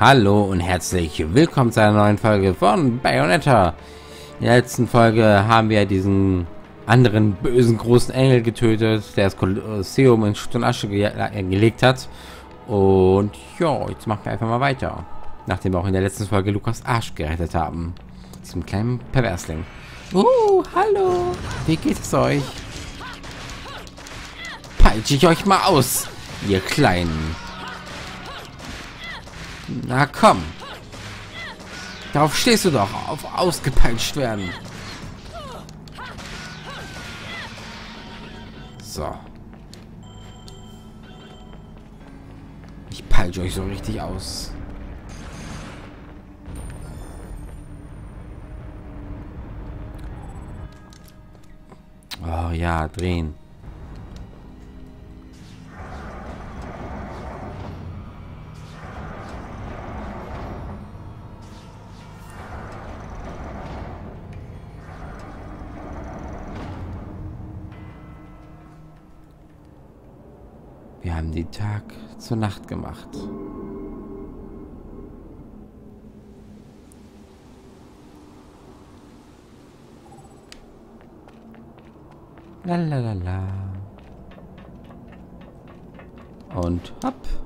Hallo und herzlich willkommen zu einer neuen Folge von Bayonetta. In der letzten Folge haben wir diesen anderen bösen großen Engel getötet, der das Kolosseum in Schutt und Asche ge äh, gelegt hat. Und ja, jetzt machen wir einfach mal weiter. Nachdem wir auch in der letzten Folge Lukas Arsch gerettet haben. Diesem kleinen Perversling. Uh, hallo. Wie geht es euch? Peitsche ich euch mal aus, ihr Kleinen. Na komm. Darauf stehst du doch, auf ausgepeitscht werden. So. Ich peitsche euch so richtig aus. Oh ja, drehen. Zur Nacht gemacht. La la la la. Und hopp.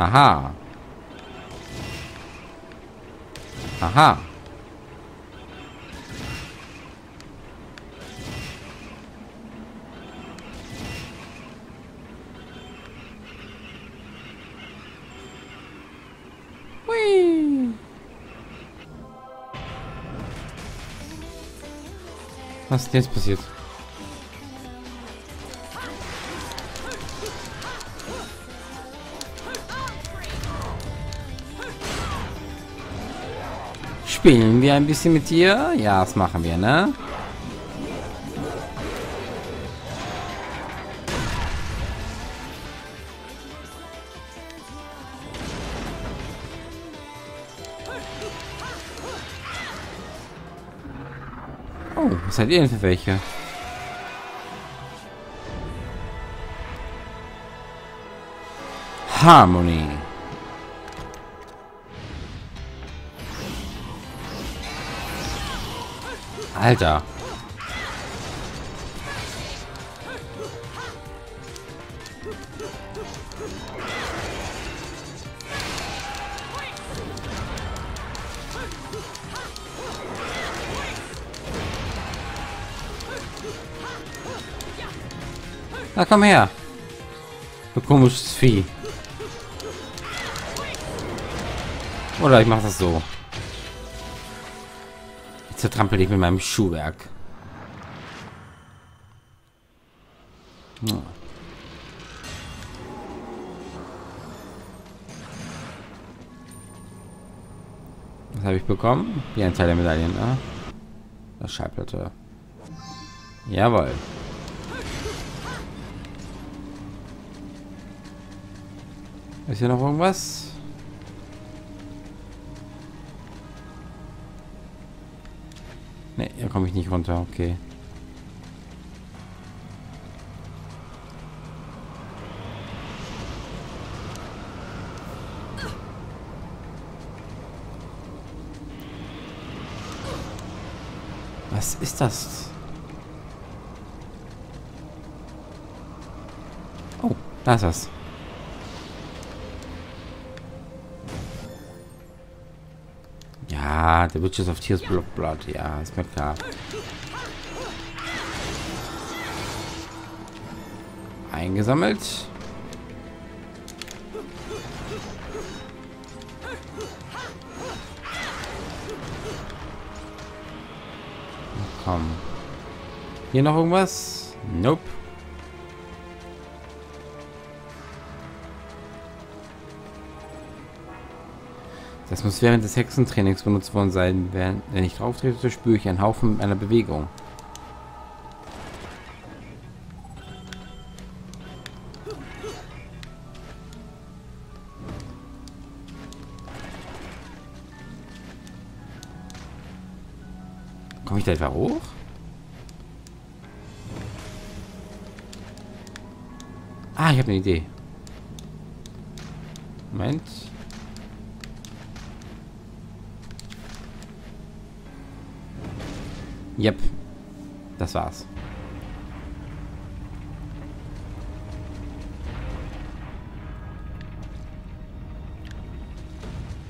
Aha. Aha. Hui. Was ist jetzt Spielen wir ein bisschen mit dir? Ja, das machen wir, ne? Oh, was seid ihr denn für welche? Harmony. Alter. Na komm her. Du komisches Vieh. Oder ich mach das so zertrampel ich mit meinem Schuhwerk. Ja. Was habe ich bekommen? Wie ein Teil der Medaillen, ne? Das Schallplatte. Jawohl. Ist hier noch irgendwas? Ne, hier komme ich nicht runter. Okay. Was ist das? Oh, da ist was. Ja, der Witches of Tears Blood Blood. Ja, ist mir klar. Eingesammelt. Komm. Hier noch irgendwas? Nope. Das muss während des Hexentrainings benutzt worden sein. Während, wenn ich drauf trete, spüre ich einen Haufen mit einer Bewegung. Komme ich da etwa hoch? Ah, ich habe eine Idee. Moment. Yep. Das war's.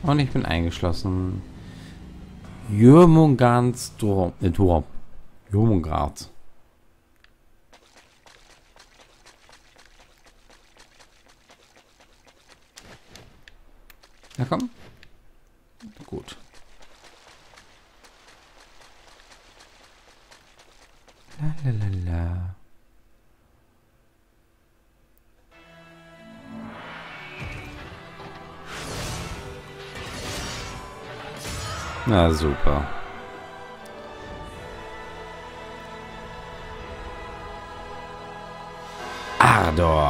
Und ich bin eingeschlossen. Jürmungans Tor. Äh, Tor. Jürmungard. Na komm. Na super. Ardor.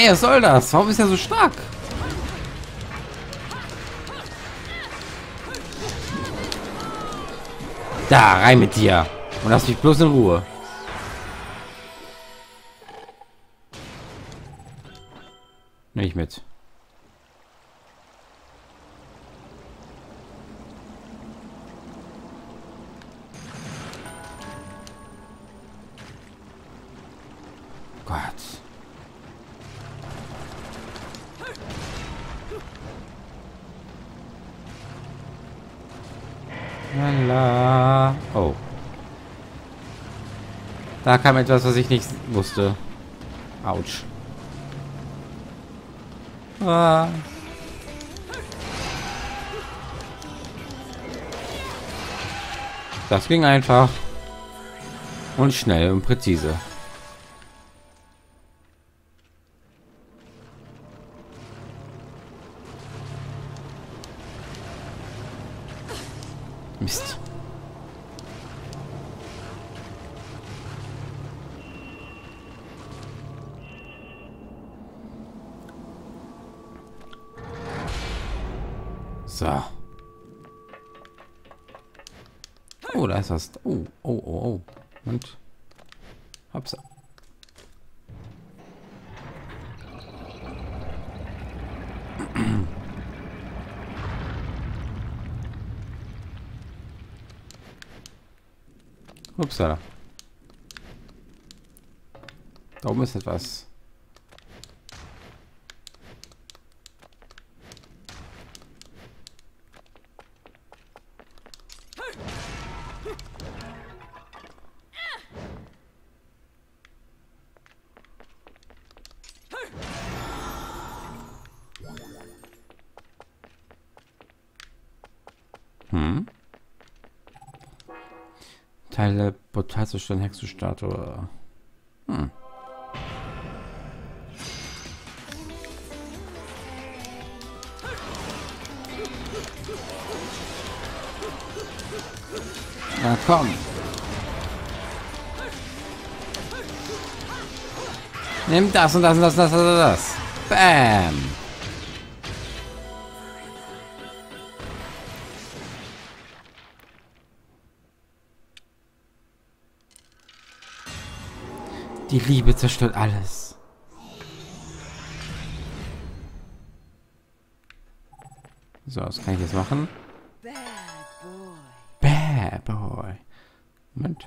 Ey, was soll das? Warum ist er so stark? Da, rein mit dir. Und lass mich bloß in Ruhe. Nicht mit. Da kam etwas, was ich nicht wusste. Autsch. Ah. Das ging einfach. Und schnell und präzise. So. Oh, da ist was. Oh, oh, oh, oh. Und. Hoppsa. Upsala. Da oben ist etwas. Hm. Teile Portalzustand Hexenstatue. Hm. Na komm. Nimm das und das und das und das und das. Bam. Die Liebe zerstört alles. So, was kann ich jetzt machen? Bad boy. Moment.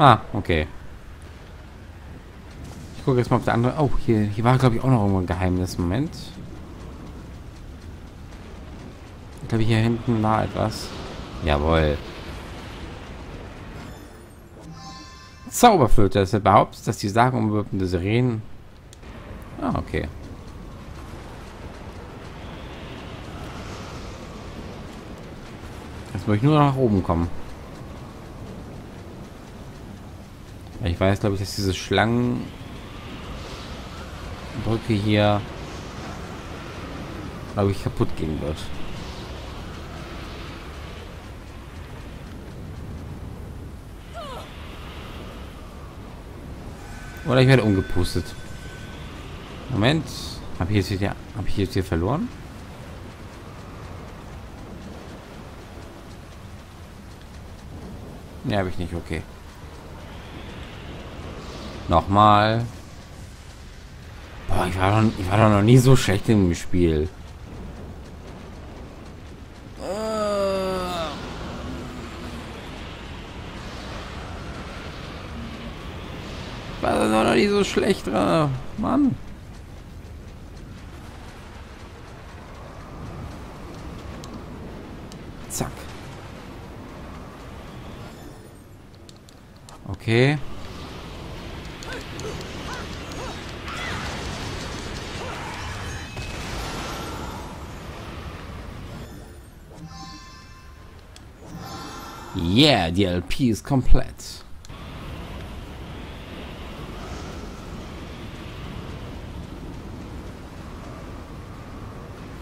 Ah, okay. Ich gucke jetzt mal auf der andere. Oh, hier, hier war, glaube ich, auch noch irgendwo ein Geheimnis. Moment. Ich glaube, hier hinten war etwas. Jawohl. Zauberflöte. Es behauptet, dass die Sagen sagenumwirkende Sirenen... Ah, okay. Jetzt muss ich nur nach oben kommen. Ich weiß, glaube ich, dass diese Schlangenbrücke hier, glaube ich, kaputt gehen wird. Oder ich werde umgepustet. Moment. Habe ich jetzt hier, habe ich jetzt hier verloren? Ne, habe ich nicht. Okay. Nochmal. Boah, ich war, doch, ich war doch noch nie so schlecht im Spiel. War doch noch nie so schlecht, Mann. Zack. Okay. Yeah, die LP ist komplett.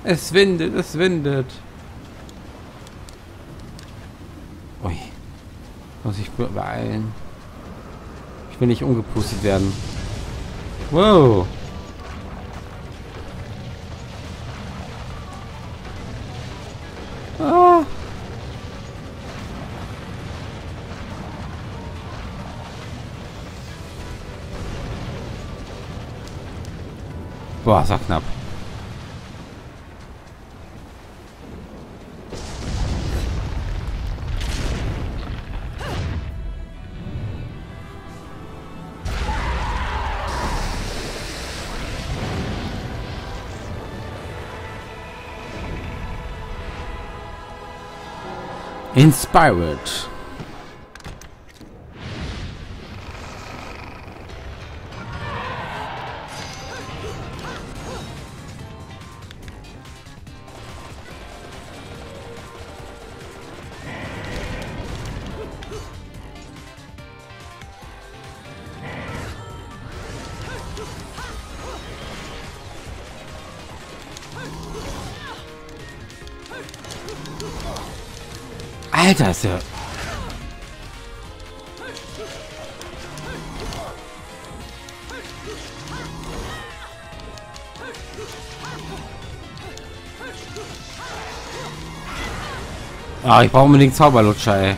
Es windet, es windet. Ui. Muss ich beeilen. Ich will nicht umgepustet werden. Wow. Boah, ist knapp. Inspired. Alter, ist ja... Ah, ich brauche unbedingt Zauberlutscher, ey.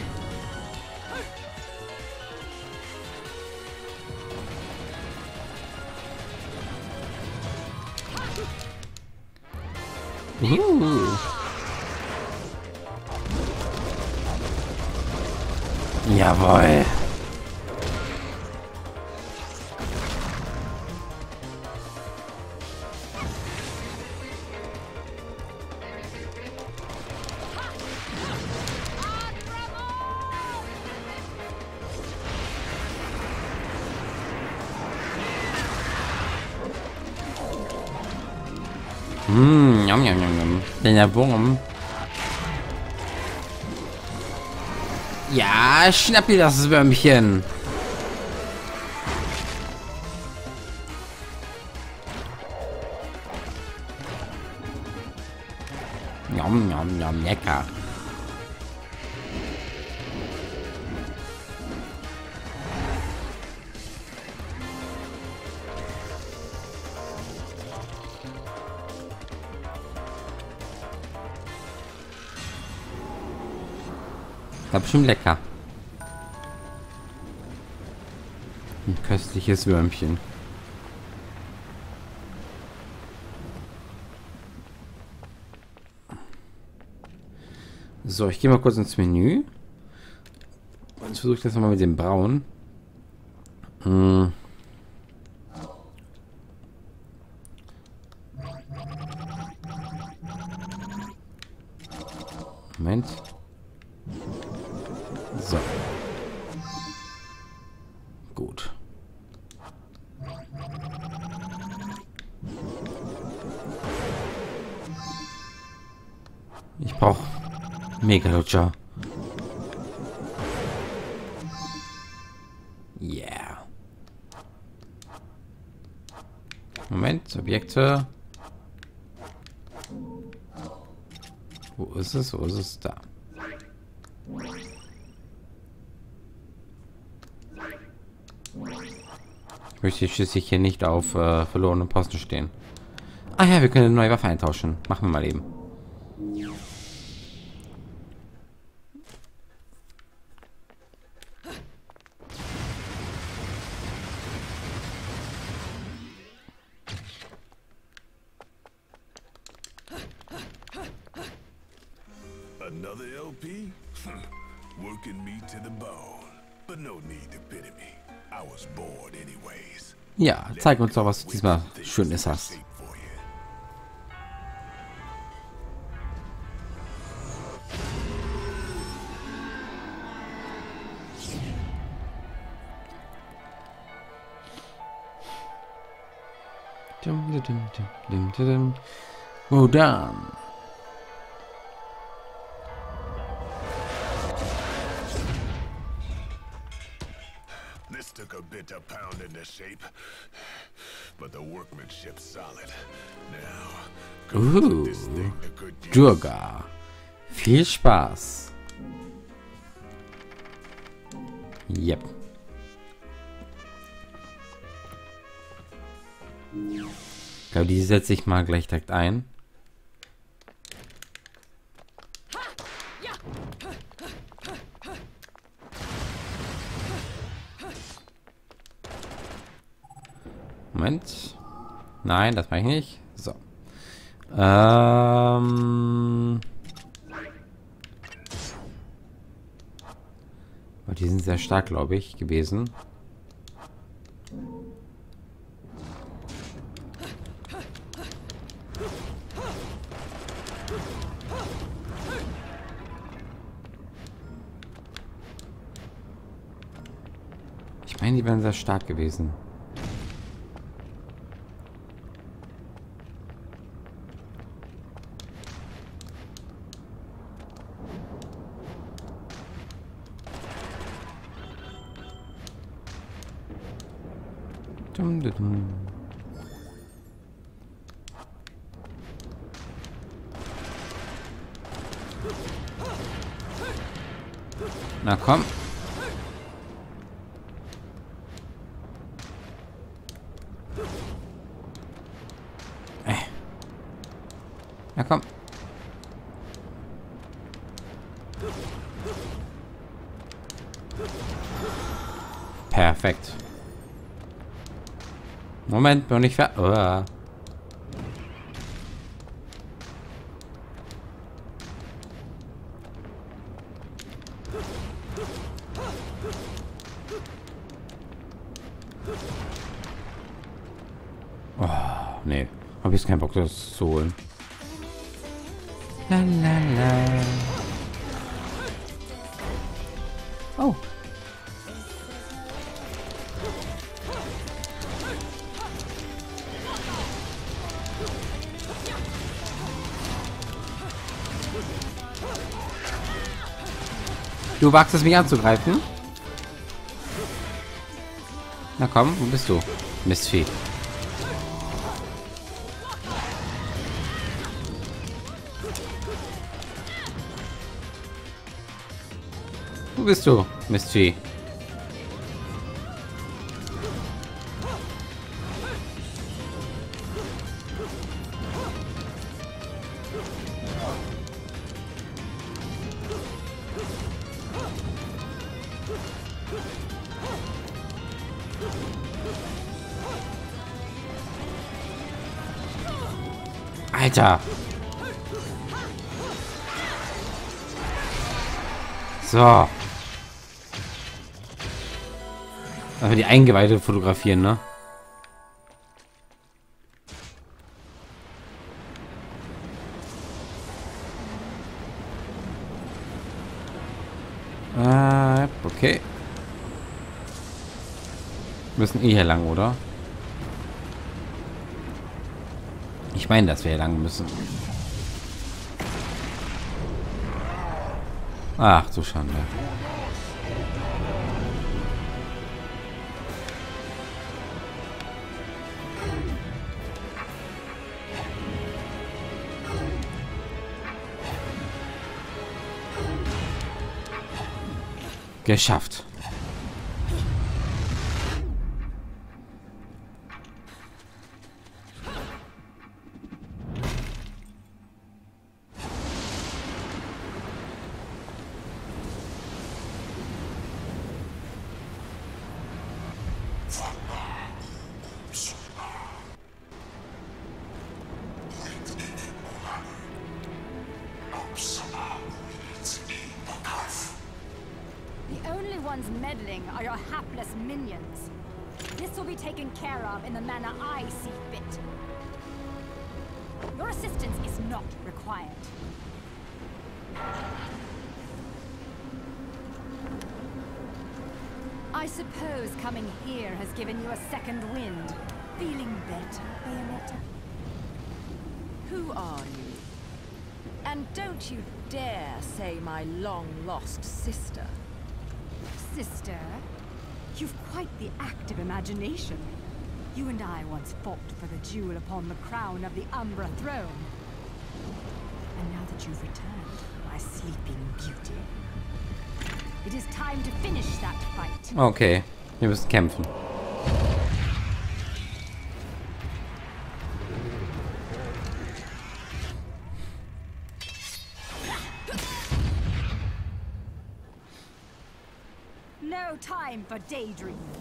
Mmm, yum, yum, yum, yum. Der Wurm. Ja, schnapp dir das Würmchen. Nom, nom, nom, lecker. War bestimmt lecker. Ein köstliches Würmchen. So, ich gehe mal kurz ins Menü. Und versuche ich das nochmal mit dem Braun. Hm. Picture. Yeah. Moment, Objekte. Wo ist es? Wo ist es da? Ich möchte schließlich hier nicht auf äh, verlorenen Posten stehen. Ah ja, wir können eine neue Waffe eintauschen. Machen wir mal eben. Zeig uns doch, was du diesmal Schönes hast. Well done. This took a bit to pound into shape, but the workmanship's solid. Now. Durga. Viel Spaß. Yep. Ich glaube, die setze ich mal gleich direkt ein. Moment. Nein, das mache ich nicht. So. Ähm. Aber die sind sehr stark, glaube ich, gewesen. Ich meine, die wären sehr stark gewesen. Na komm. Äh. Na komm. Perfekt. Moment, ich fer... Oh. Oh, Du wagst es mich anzugreifen? Na komm, wo bist du? Mistvieh. Wo bist du, Mistvieh? Alter. So. Aber die Eingeweide fotografieren, ne? Äh, okay. Müssen eh hier lang, oder? meine, dass wir hier lang müssen. Ach du Schande. Geschafft. Second wind. Feeling better, Bayonetta? Who are you? And don't you dare say my long-lost sister. Sister, you've quite the active imagination. You and I once fought for the jewel upon the crown of the Umbra throne. And now that you've returned, my sleeping beauty, it is time to finish that fight. Okay, wir müssen kämpfen. Time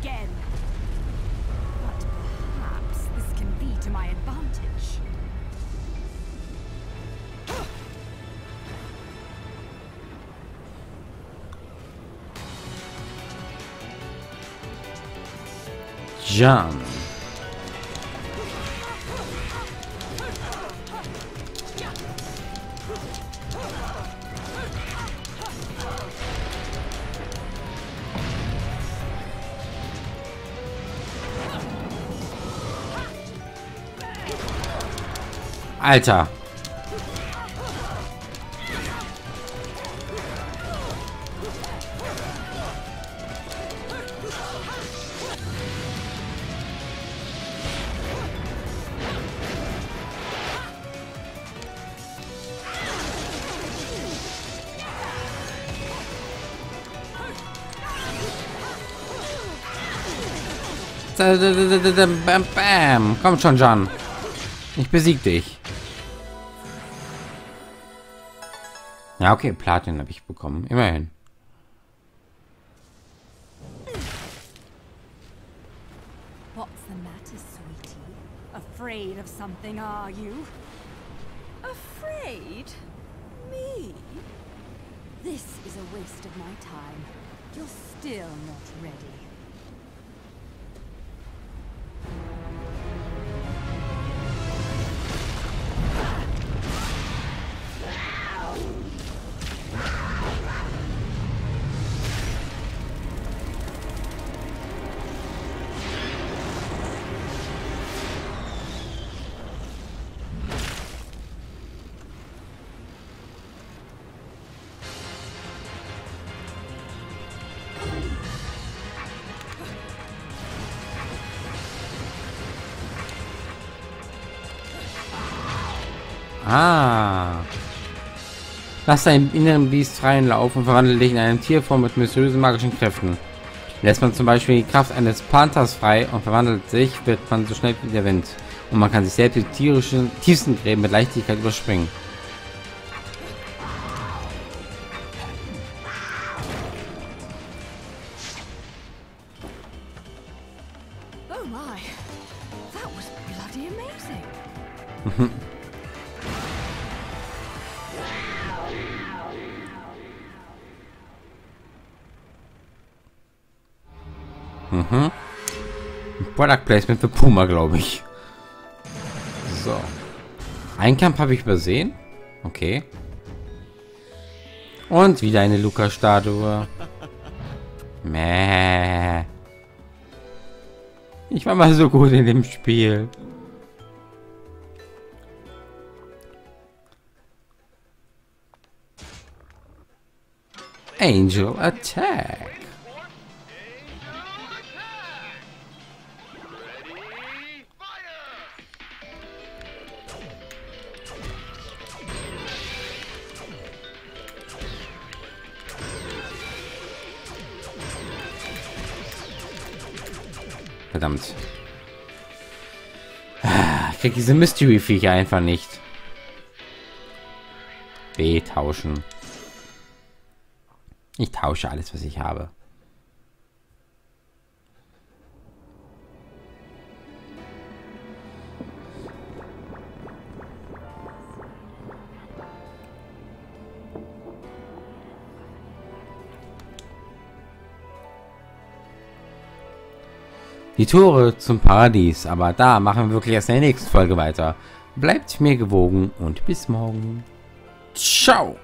again. But perhaps this can be to my advantage. Jan. Alter. Bam, bam. Komm schon, John. Ich besieg dich. Ja, okay, Platin habe ich bekommen. Immerhin. What's the matter, sweetie? Afraid of something, are you? Afraid? Me? This is a waste of my time. You're still not ready. Ah. Lass dein inneren Biest freien Lauf und verwandle dich in eine Tierform mit mysteriösen magischen Kräften. Lässt man zum Beispiel die Kraft eines Panthers frei und verwandelt sich, wird man so schnell wie der Wind. Und man kann sich selbst die tierischen, tiefsten Gräben mit Leichtigkeit überspringen. Oh my, that was bloody amazing. Product Placement für Puma, glaube ich. So. Einen Kampf habe ich übersehen. Okay. Und wieder eine Luca-Statue. Mäh. Ich war mal so gut in dem Spiel. Angel Attack. Verdammt. Ah, Ich krieg diese Mystery-Viecher einfach nicht. B tauschen. Tausche alles, was ich habe. Die Tore zum Paradies, aber da machen wir wirklich erst in der nächsten Folge weiter. Bleibt mir gewogen und bis morgen. Ciao!